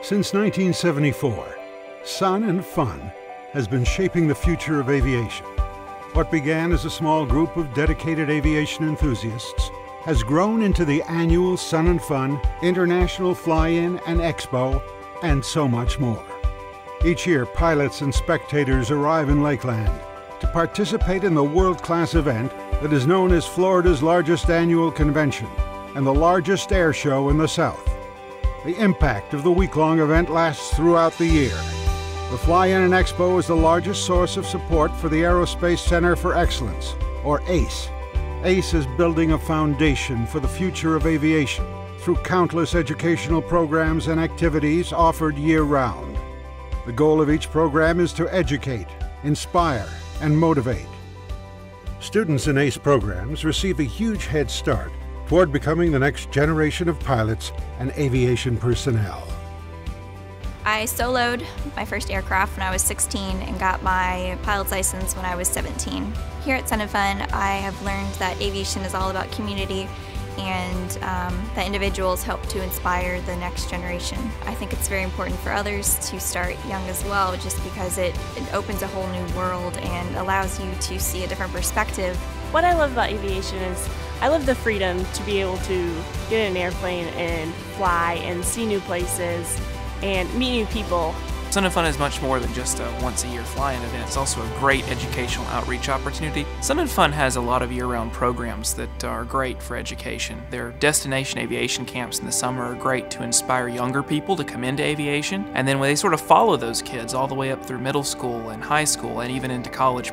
Since 1974, Sun 'n Fun has been shaping the future of aviation. What began as a small group of dedicated aviation enthusiasts has grown into the annual Sun 'n Fun International Fly-In and Expo and so much more. Each year, pilots and spectators arrive in Lakeland to participate in the world-class event that is known as Florida's largest annual convention and the largest air show in the South. The impact of the week-long event lasts throughout the year. The Fly-In and Expo is the largest source of support for the Aerospace Center for Excellence, or ACE. ACE is building a foundation for the future of aviation through countless educational programs and activities offered year-round. The goal of each program is to educate, inspire, and motivate. Students in ACE programs receive a huge head start toward becoming the next generation of pilots and aviation personnel. I soloed my first aircraft when I was 16 and got my pilot's license when I was 17. Here at Sun Fun, I have learned that aviation is all about community and um, that individuals help to inspire the next generation. I think it's very important for others to start young as well just because it, it opens a whole new world and allows you to see a different perspective. What I love about aviation is I love the freedom to be able to get in an airplane and fly and see new places and meet new people Sun 'n Fun is much more than just a once a year fly-in event. It's also a great educational outreach opportunity. Sun 'n Fun has a lot of year-round programs that are great for education. Their destination aviation camps in the summer are great to inspire younger people to come into aviation, and then they sort of follow those kids all the way up through middle school and high school and even into college.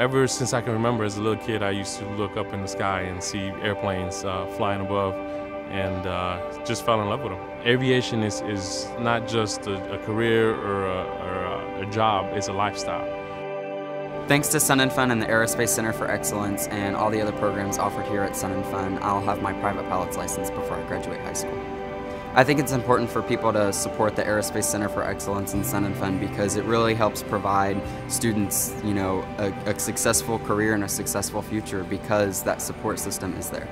Ever since I can remember as a little kid, I used to look up in the sky and see airplanes uh, flying above and uh, just fell in love with them. Aviation is, is not just a, a career or, a, or a, a job, it's a lifestyle. Thanks to Sun 'n Fun and the Aerospace Center for Excellence and all the other programs offered here at Sun 'n Fun, I'll have my private pilot's license before I graduate high school. I think it's important for people to support the Aerospace Center for Excellence and Sun 'n Fun because it really helps provide students, you know, a, a successful career and a successful future because that support system is there.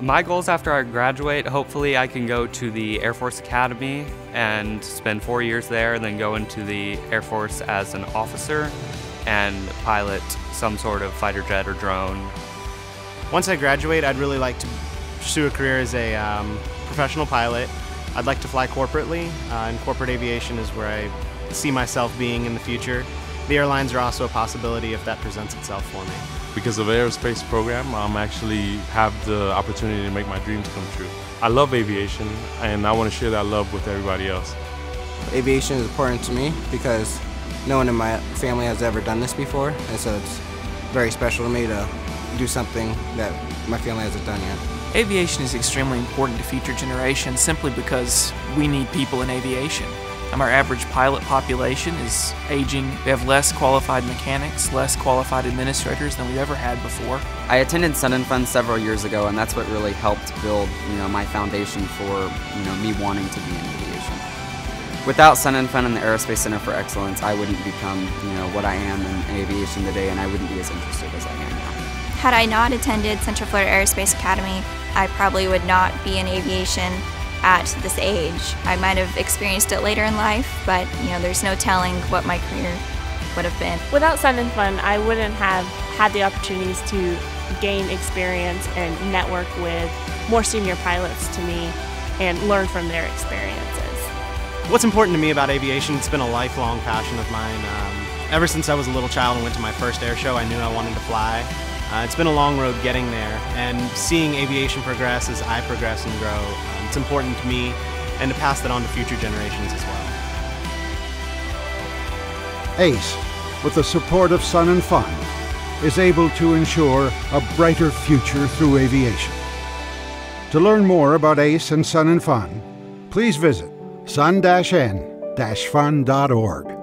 My goals after I graduate, hopefully I can go to the Air Force Academy and spend four years there and then go into the Air Force as an officer and pilot some sort of fighter jet or drone. Once I graduate, I'd really like to pursue a career as a um, professional pilot. I'd like to fly corporately, uh, and corporate aviation is where I see myself being in the future. The airlines are also a possibility if that presents itself for me. Because of the aerospace program, I'm actually have the opportunity to make my dreams come true. I love aviation, and I want to share that love with everybody else. Aviation is important to me because no one in my family has ever done this before, and so it's very special to me to do something that my family hasn't done yet. Aviation is extremely important to future generations simply because we need people in aviation. Um, our average pilot population is aging. We have less qualified mechanics, less qualified administrators than we've ever had before. I attended Sun 'n Fun several years ago, and that's what really helped build, you know, my foundation for, you know, me wanting to be in aviation. Without Sun 'n Fun and the Aerospace Center for Excellence, I wouldn't become, you know, what I am in aviation today, and I wouldn't be as interested as I am. Had I not attended Central Florida Aerospace Academy, I probably would not be in aviation at this age. I might have experienced it later in life, but you know, there's no telling what my career would have been. Without Sun 'n Fun, I wouldn't have had the opportunities to gain experience and network with more senior pilots to me and learn from their experiences. What's important to me about aviation, it's been a lifelong passion of mine. Um, ever since I was a little child and went to my first air show, I knew I wanted to fly. Uh, it's been a long road getting there, and seeing aviation progress as I progress and grow, um, it's important to me and to pass that on to future generations as well. ACE, with the support of Sun 'n Fun, is able to ensure a brighter future through aviation. To learn more about ACE and Sun 'n Fun, please visit sun-n-fun.org.